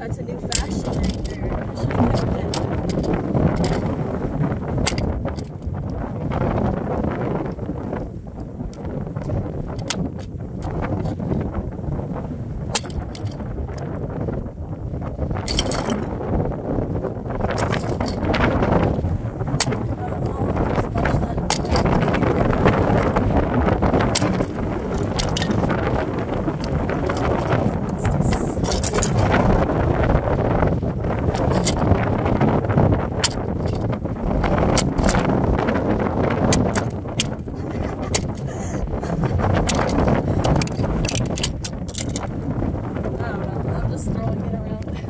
That's a new fashion right there. just throwing it around.